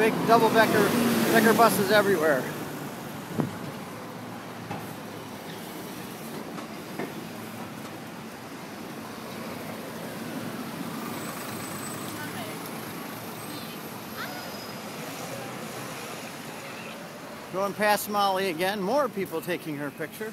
big double-decker decker buses everywhere. Going past Molly again, more people taking her picture.